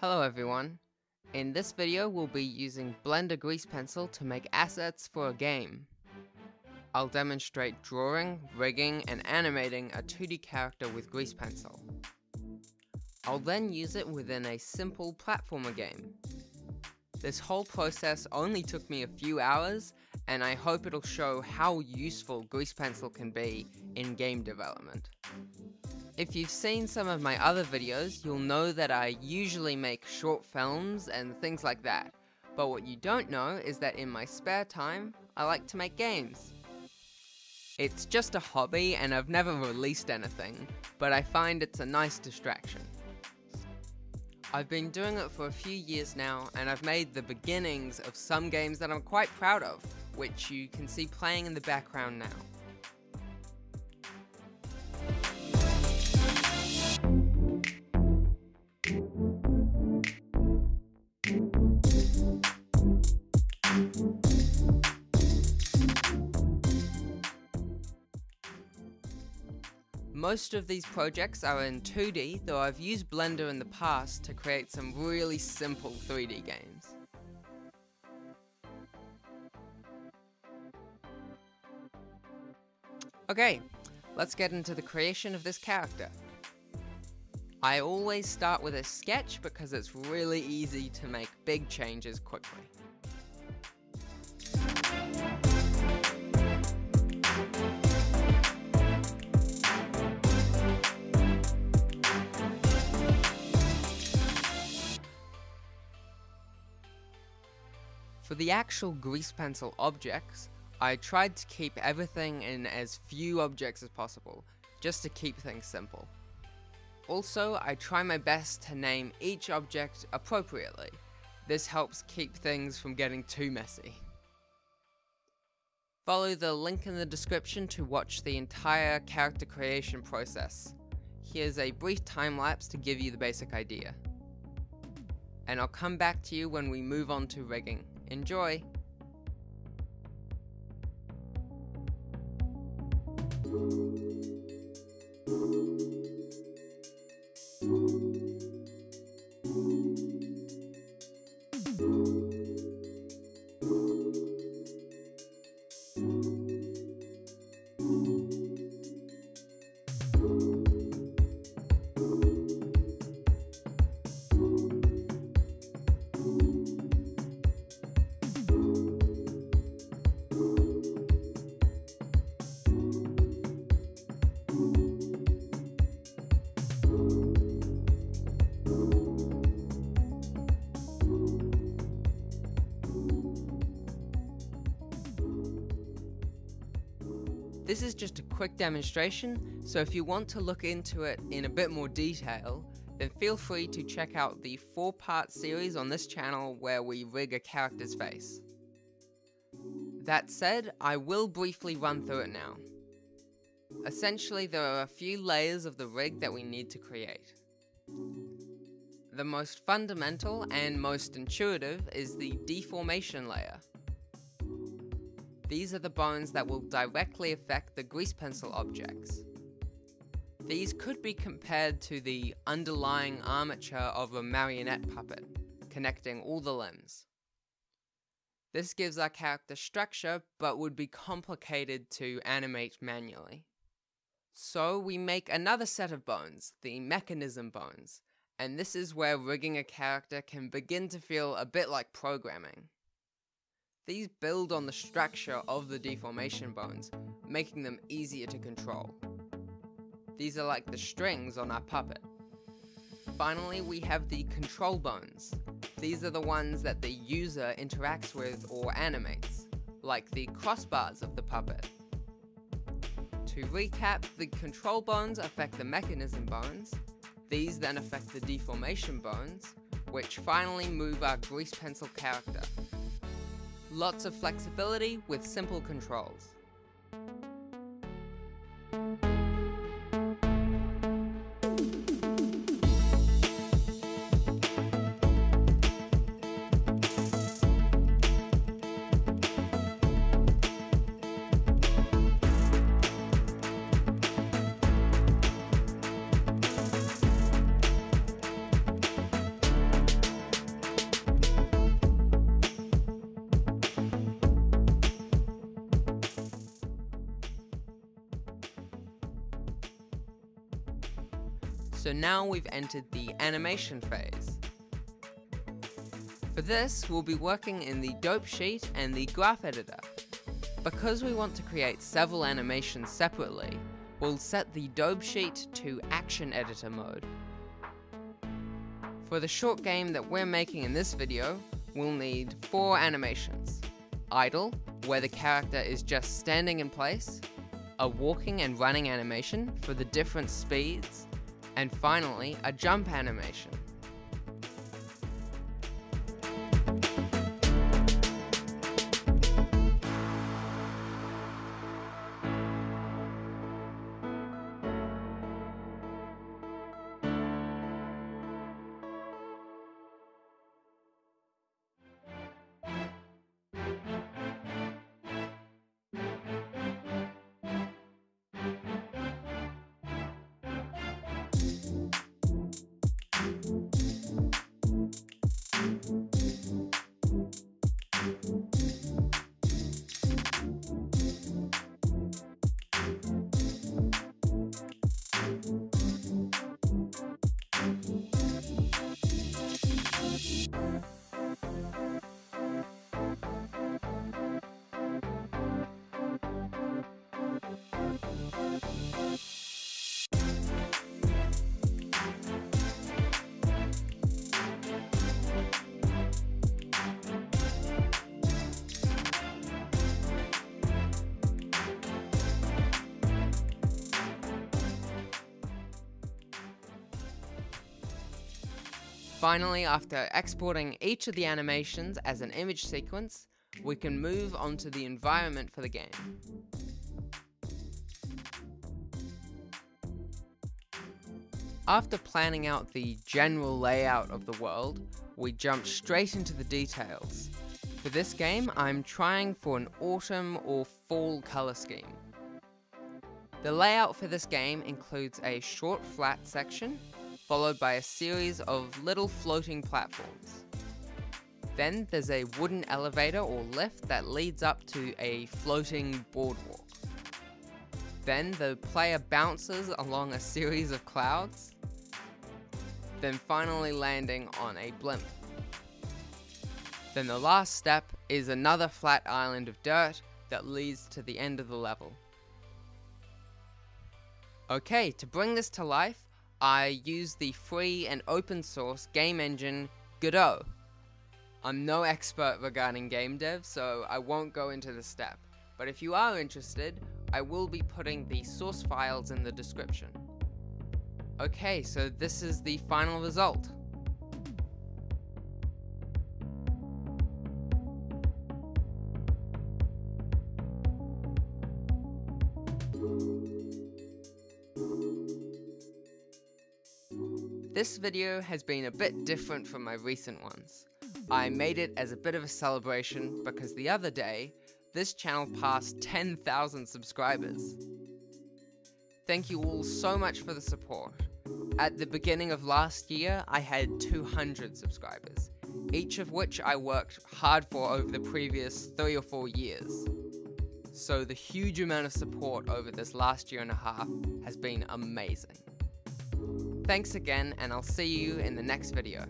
Hello everyone. In this video we'll be using Blender Grease Pencil to make assets for a game. I'll demonstrate drawing, rigging, and animating a 2D character with Grease Pencil. I'll then use it within a simple platformer game. This whole process only took me a few hours, and I hope it'll show how useful Grease Pencil can be in game development. If you've seen some of my other videos, you'll know that I usually make short films and things like that. But what you don't know is that in my spare time, I like to make games. It's just a hobby and I've never released anything, but I find it's a nice distraction. I've been doing it for a few years now, and I've made the beginnings of some games that I'm quite proud of, which you can see playing in the background now. Most of these projects are in 2D, though I've used Blender in the past to create some really simple 3D games. Okay, let's get into the creation of this character. I always start with a sketch because it's really easy to make big changes quickly. For the actual grease pencil objects, I tried to keep everything in as few objects as possible, just to keep things simple. Also, I try my best to name each object appropriately. This helps keep things from getting too messy. Follow the link in the description to watch the entire character creation process. Here's a brief time lapse to give you the basic idea. And I'll come back to you when we move on to rigging. Enjoy! This is just a quick demonstration, so if you want to look into it in a bit more detail, then feel free to check out the 4 part series on this channel where we rig a character's face. That said, I will briefly run through it now. Essentially, there are a few layers of the rig that we need to create. The most fundamental and most intuitive is the deformation layer. These are the bones that will directly affect the grease pencil objects. These could be compared to the underlying armature of a marionette puppet, connecting all the limbs. This gives our character structure, but would be complicated to animate manually. So we make another set of bones, the mechanism bones, and this is where rigging a character can begin to feel a bit like programming. These build on the structure of the deformation bones, making them easier to control. These are like the strings on our puppet. Finally, we have the control bones. These are the ones that the user interacts with or animates, like the crossbars of the puppet. To recap, the control bones affect the mechanism bones, these then affect the deformation bones, which finally move our grease pencil character. Lots of flexibility with simple controls. So now we've entered the animation phase. For this, we'll be working in the dope sheet and the graph editor. Because we want to create several animations separately, we'll set the dope sheet to action editor mode. For the short game that we're making in this video, we'll need four animations. Idle, where the character is just standing in place, a walking and running animation for the different speeds, and finally, a jump animation. Finally, after exporting each of the animations as an image sequence, we can move on to the environment for the game. After planning out the general layout of the world, we jump straight into the details. For this game, I'm trying for an autumn or fall color scheme. The layout for this game includes a short flat section, followed by a series of little floating platforms. Then there's a wooden elevator or lift that leads up to a floating boardwalk. Then the player bounces along a series of clouds, then finally landing on a blimp. Then the last step is another flat island of dirt that leads to the end of the level. Okay, to bring this to life, I use the free and open source game engine Godot. I'm no expert regarding game dev, so I won't go into the step. But if you are interested, I will be putting the source files in the description. Okay, so this is the final result. This video has been a bit different from my recent ones. I made it as a bit of a celebration because the other day, this channel passed 10,000 subscribers. Thank you all so much for the support. At the beginning of last year, I had 200 subscribers, each of which I worked hard for over the previous three or four years. So the huge amount of support over this last year and a half has been amazing. Thanks again, and I'll see you in the next video.